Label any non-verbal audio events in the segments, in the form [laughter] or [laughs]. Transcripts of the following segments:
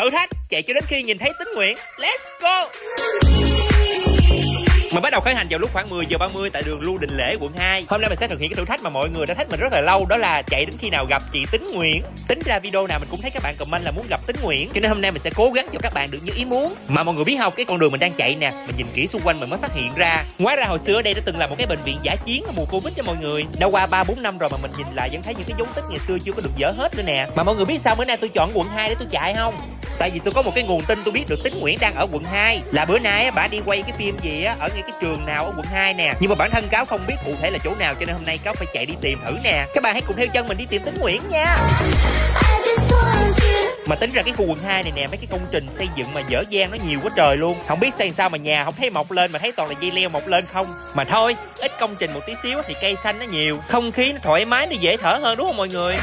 Thử thách chạy cho đến khi nhìn thấy tính nguyện Let's go mình bắt đầu khởi hành vào lúc khoảng 10 giờ 30 tại đường Lưu đình Lễ quận 2. Hôm nay mình sẽ thực hiện cái thử thách mà mọi người đã thách mình rất là lâu đó là chạy đến khi nào gặp chị Tính Nguyễn. Tính ra video nào mình cũng thấy các bạn comment là muốn gặp Tính Nguyễn. Cho nên hôm nay mình sẽ cố gắng cho các bạn được như ý muốn. Mà mọi người biết không, cái con đường mình đang chạy nè, mình nhìn kỹ xung quanh mình mới phát hiện ra. Ngoài ra hồi xưa ở đây đã từng là một cái bệnh viện giả chiến ở mùa Covid cho mọi người. Đã qua 3 4 năm rồi mà mình nhìn lại vẫn thấy những cái dấu tích ngày xưa chưa có được dỡ hết nữa nè. Mà mọi người biết sao bữa nay tôi chọn quận 2 để tôi chạy không? Tại vì tôi có một cái nguồn tin tôi biết được tính nguyễn đang ở quận 2 là bữa nay á bả đi quay cái phim gì á, ở ngay cái trường nào ở quận 2 nè. Nhưng mà bản thân cáo không biết cụ thể là chỗ nào, cho nên hôm nay cáo phải chạy đi tìm thử nè. Các bạn hãy cùng theo chân mình đi tìm tính nguyễn nha. Mà tính ra cái khu quận 2 này nè, mấy cái công trình xây dựng mà dở dang nó nhiều quá trời luôn. Không biết xây sao mà nhà không thấy mọc lên, mà thấy toàn là dây leo mọc lên không? Mà thôi, ít công trình một tí xíu thì cây xanh nó nhiều. Không khí nó thoải mái, nó dễ thở hơn, đúng không mọi người?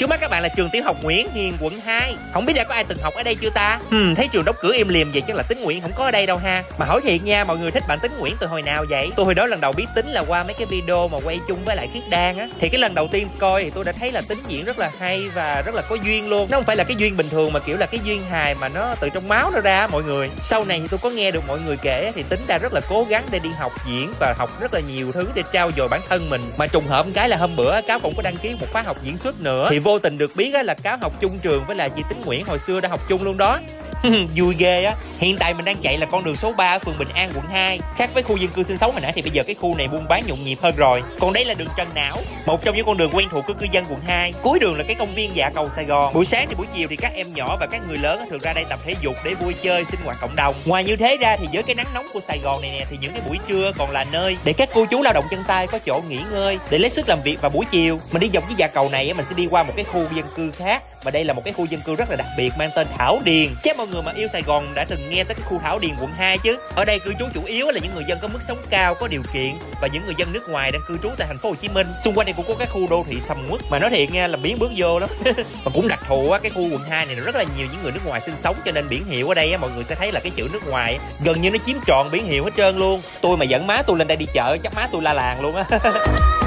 Trước mắt các bạn là trường tiểu học Nguyễn Hiền quận 2 Không biết đã có ai từng học ở đây chưa ta? Hmm, Thấy trường đóng cửa im liềm vậy chắc là tính Nguyễn không có ở đây đâu ha. Mà hỏi thiệt nha mọi người thích bạn tính Nguyễn từ hồi nào vậy? Tôi hồi đó lần đầu biết tính là qua mấy cái video mà quay chung với lại Khiết Đan á. Thì cái lần đầu tiên coi thì tôi đã thấy là tính diễn rất là hay và rất là có duyên luôn. Nó không phải là cái duyên bình thường mà kiểu là cái duyên hài mà nó từ trong máu nó ra mọi người. Sau này thì tôi có nghe được mọi người kể thì tính đã rất là cố gắng để đi học diễn và học rất là nhiều thứ để trao dồi bản thân mình. Mà trùng hợp cái là hôm bữa cáo cũng có đăng ký một khóa học diễn xuất nữa. Thì vô tình được biết là cáo học chung trường với là chị Tính Nguyễn hồi xưa đã học chung luôn đó. [laughs] vui ghê á. Hiện tại mình đang chạy là con đường số 3 ở phường Bình An, quận 2 khác với khu dân cư sinh sống hồi nãy thì bây giờ cái khu này buôn bán nhộn nhịp hơn rồi. Còn đây là đường Trần Não, một trong những con đường quen thuộc của cư dân quận 2 cuối đường là cái công viên dạ cầu Sài Gòn. Buổi sáng thì buổi chiều thì các em nhỏ và các người lớn thường ra đây tập thể dục để vui chơi, sinh hoạt cộng đồng. Ngoài như thế ra thì với cái nắng nóng của Sài Gòn này nè thì những cái buổi trưa còn là nơi để các cô chú lao động chân tay có chỗ nghỉ ngơi, để lấy sức làm việc vào buổi chiều. Mình đi dọc cái dạ cầu này mình sẽ đi qua một cái khu dân cư khác và đây là một cái khu dân cư rất là đặc biệt, mang tên Thảo Điền. Chắc mọi người mà yêu Sài Gòn đã từng nghe tới cái khu Thảo Điền quận 2 chứ. Ở đây cư trú chủ yếu là những người dân có mức sống cao, có điều kiện, và những người dân nước ngoài đang cư trú tại thành phố Hồ Chí Minh. Xung quanh đây cũng có các khu đô thị sầm uất mà nói thiệt nha, là biến bước vô lắm. [laughs] Và cũng đặc thù á, cái khu quận 2 này rất là nhiều những người nước ngoài sinh sống, cho nên biển hiệu ở đây á, mọi người sẽ thấy là cái chữ nước ngoài gần như nó chiếm trọn biển hiệu hết trơn luôn. Tôi mà dẫn má tôi lên đây đi chợ, chắc má tôi la làng luôn á. [laughs]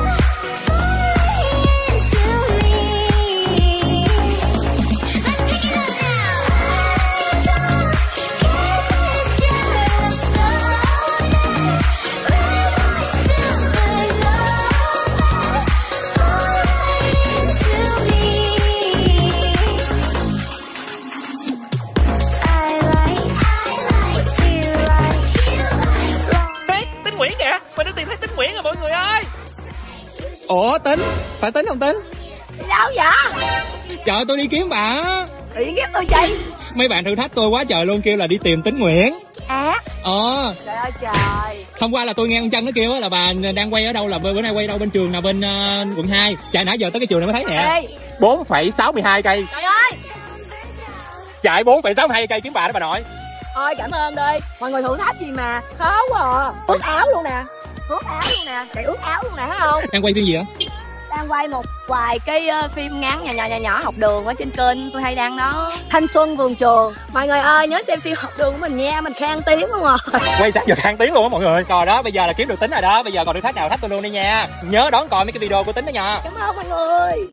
ủa tính? Phải tính không tính? Đâu vậy? Trời tôi đi kiếm bạn đi kiếm tôi chi mấy bạn thử thách tôi quá trời luôn kêu là đi tìm tính nguyễn. À ờ. Trời ơi trời. Hôm qua là tôi nghe ông chân nó kêu là bà đang quay ở đâu là bữa nay quay đâu bên trường nào bên uh, quận 2 chạy nãy giờ tới cái trường này mới thấy nè. Bốn phẩy sáu mươi hai cây. Trời ơi. Chạy bốn phẩy sáu mươi hai cây kiếm bà đó bà nội ôi cảm ơn đi mọi người thử thách gì mà. Khó quá à. Ướt áo luôn nè. Ướt áo luôn nè. Chạy ướt áo luôn nè thấy không? Đang quay phim gì hả đang quay một vài cái uh, phim ngắn nhỏ nhỏ nhỏ nhỏ học đường ở trên kênh tôi hay đăng đó. Thanh xuân vườn trường. Mọi người ơi nhớ xem phim học đường của mình nha mình khang tiếng luôn rồi [laughs] quay sáng giờ khang tiếng luôn á mọi người. Rồi đó bây giờ là kiếm được tính rồi đó. Bây giờ còn thử thách nào thách tôi luôn đi nha. Nhớ đón coi mấy cái video của tính đó nha. Cảm ơn mọi người